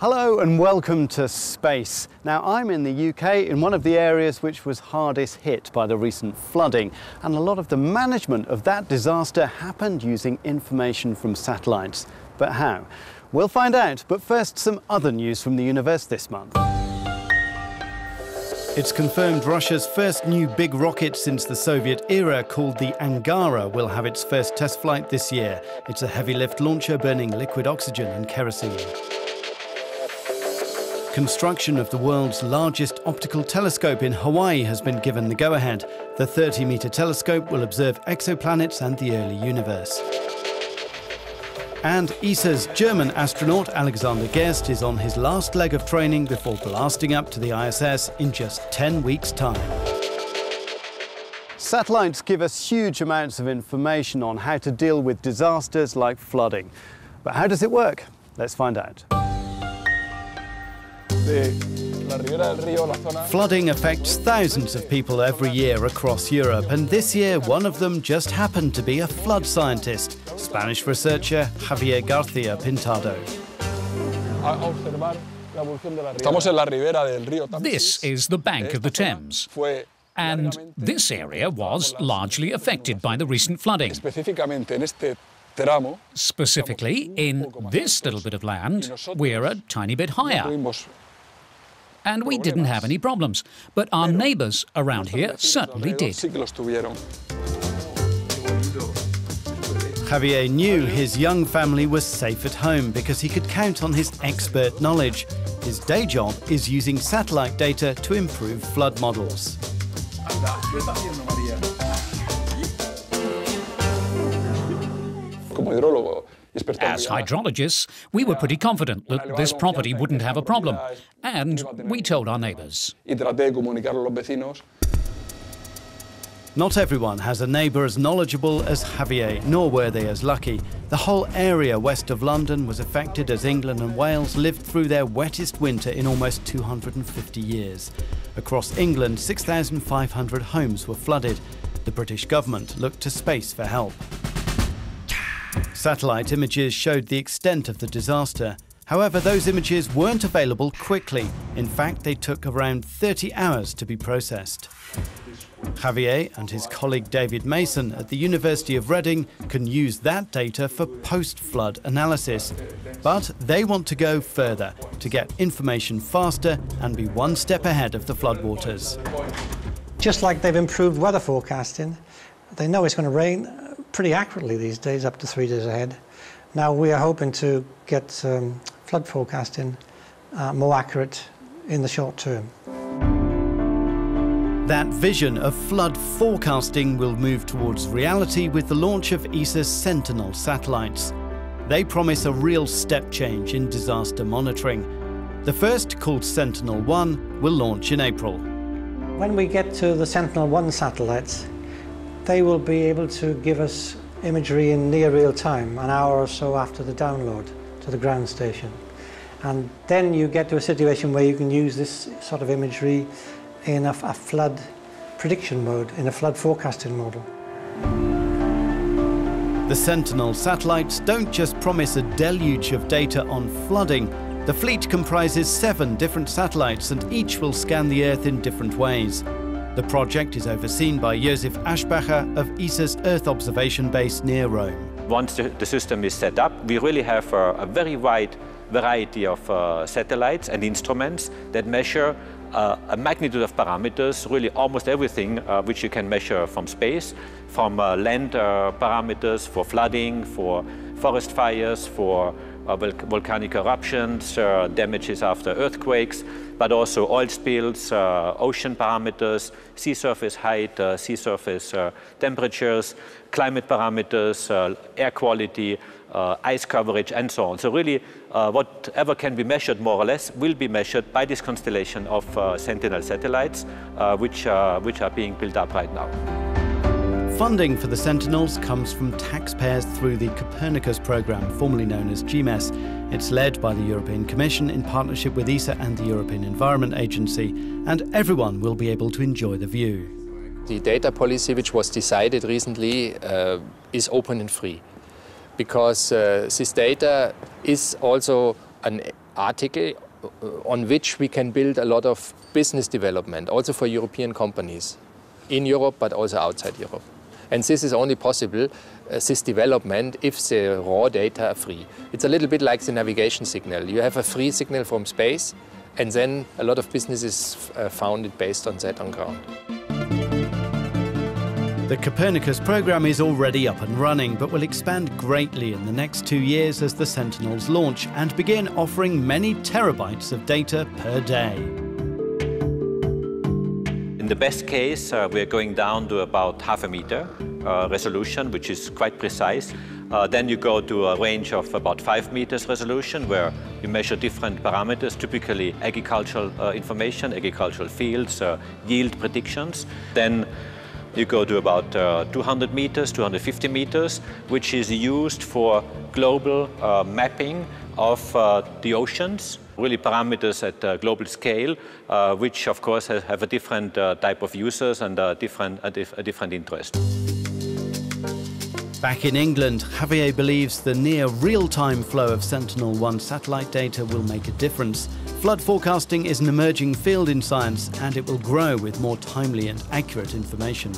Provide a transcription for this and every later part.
Hello and welcome to space. Now I'm in the UK in one of the areas which was hardest hit by the recent flooding and a lot of the management of that disaster happened using information from satellites. But how? We'll find out, but first some other news from the universe this month. It's confirmed Russia's first new big rocket since the Soviet era, called the Angara, will have its first test flight this year. It's a heavy lift launcher burning liquid oxygen and kerosene. Construction of the world's largest optical telescope in Hawaii has been given the go ahead. The 30 metre telescope will observe exoplanets and the early universe. And ESA's German astronaut Alexander Gerst is on his last leg of training before blasting up to the ISS in just 10 weeks' time. Satellites give us huge amounts of information on how to deal with disasters like flooding. But how does it work? Let's find out. Flooding affects thousands of people every year across Europe, and this year one of them just happened to be a flood scientist, Spanish researcher Javier Garcia Pintado. This is the bank of the Thames. And this area was largely affected by the recent flooding. Specifically, in this little bit of land, we're a tiny bit higher and we didn't have any problems. But our neighbours around here certainly did. Javier knew his young family was safe at home because he could count on his expert knowledge. His day job is using satellite data to improve flood models. Como as hydrologists, we were pretty confident that this property wouldn't have a problem, and we told our neighbours. Not everyone has a neighbour as knowledgeable as Javier, nor were they as lucky. The whole area west of London was affected as England and Wales lived through their wettest winter in almost 250 years. Across England, 6,500 homes were flooded. The British government looked to space for help. Satellite images showed the extent of the disaster. However, those images weren't available quickly. In fact, they took around 30 hours to be processed. Javier and his colleague David Mason at the University of Reading can use that data for post-flood analysis. But they want to go further, to get information faster and be one step ahead of the floodwaters. Just like they've improved weather forecasting, they know it's going to rain, pretty accurately these days, up to three days ahead. Now we are hoping to get um, flood forecasting uh, more accurate in the short term. That vision of flood forecasting will move towards reality with the launch of ESA's Sentinel satellites. They promise a real step change in disaster monitoring. The first, called Sentinel-1, will launch in April. When we get to the Sentinel-1 satellites, they will be able to give us imagery in near real time, an hour or so after the download to the ground station. And then you get to a situation where you can use this sort of imagery in a, a flood prediction mode, in a flood forecasting model. The Sentinel satellites don't just promise a deluge of data on flooding. The fleet comprises seven different satellites and each will scan the Earth in different ways. The project is overseen by Josef Aschbacher of ESA's Earth Observation Base near Rome. Once the, system is set up, we really have a, a very wide variety of uh, satellites and instruments that measure uh, a magnitude of parameters, really almost everything uh, which you can measure from space, from uh, land uh, parameters for flooding, for forest fires, for uh, volcanic eruptions, damages after earthquakes, but also oil spills, uh, ocean parameters, sea surface height, sea surface temperatures, climate parameters, air quality, uh, ice coverage, and so on. So really, uh, whatever can be measured more or less will be measured by this constellation of uh, Sentinel satellites, which, which are being built up right now. Funding for the Sentinels comes from taxpayers through the Copernicus programme, formerly known as GMES. It's led by the European Commission in partnership with ESA and the European Environment Agency, and everyone will be able to enjoy the view. The data policy which was decided recently uh, is open and free because uh, this data is also an article uh, on which we can build a lot of business development, also for European companies in Europe, but also outside Europe. And this is only possible, uh, this development, if the raw data are free. It's a little bit like the navigation signal. You have a free signal from space, and then a lot of businesses uh, founded based on that on ground. The Copernicus program is already up and running, but will expand greatly in the next two years as the Sentinels launch and begin offering many terabytes of data per day. The best case, uh, we're going down to about half a meter uh, resolution, which is quite precise. Uh, then you go to a range of about five meters resolution where you measure different parameters, typically agricultural uh, information, agricultural fields, uh, yield predictions. Then you go to about uh, 200 meters, 250 meters, which is used for global uh, mapping of uh, the oceans, really parameters at uh, global scale, uh, which of course have, have a different uh, type of users and a different, a, dif a different interest. Back in England, Javier believes the near real-time flow of Sentinel-1 satellite data will make a difference. Flood forecasting is an emerging field in science and it will grow with more timely and accurate information.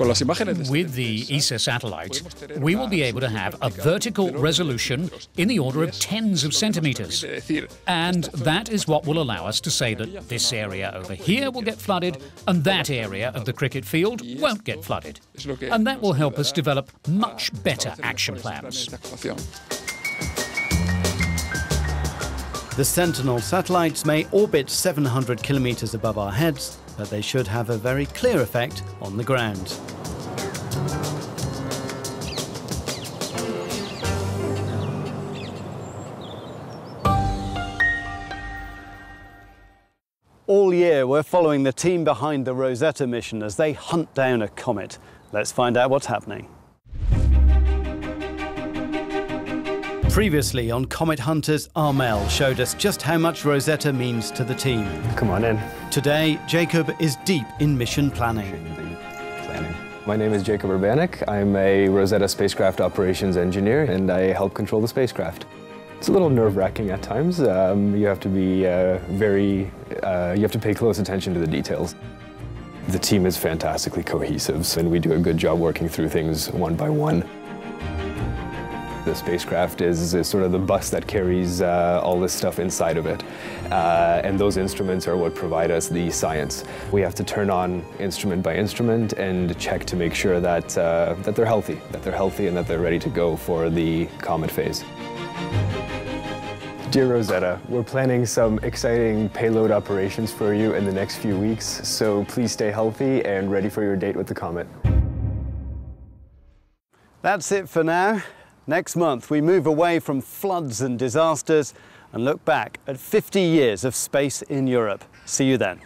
With the ESA satellite, we will be able to have a vertical resolution in the order of tens of centimeters. And that is what will allow us to say that this area over here will get flooded and that area of the cricket field won't get flooded. And that will help us develop much better action plans. The Sentinel satellites may orbit 700 kilometers above our heads, but they should have a very clear effect on the ground. All year, we're following the team behind the Rosetta mission as they hunt down a comet. Let's find out what's happening. Previously on Comet Hunters, Armel showed us just how much Rosetta means to the team. Come on in. Today, Jacob is deep in mission planning. Planning. My name is Jacob Urbanek. I'm a Rosetta spacecraft operations engineer and I help control the spacecraft. It's a little nerve-wracking at times. Um, you have to be uh, very, uh, you have to pay close attention to the details. The team is fantastically cohesive and we do a good job working through things one by one. The spacecraft is, is, sort of the bus that carries uh, all this stuff inside of it. Uh, and those instruments are what provide us the science. We have to turn on instrument by instrument and check to make sure that, uh, that they're healthy, that they're healthy and that they're ready to go for the comet phase. Dear Rosetta, we're planning some exciting payload operations for you in the next few weeks, so please stay healthy and ready for your date with the comet. That's it for now. Next month, we move away from floods and disasters and look back at 50 years of space in Europe. See you then.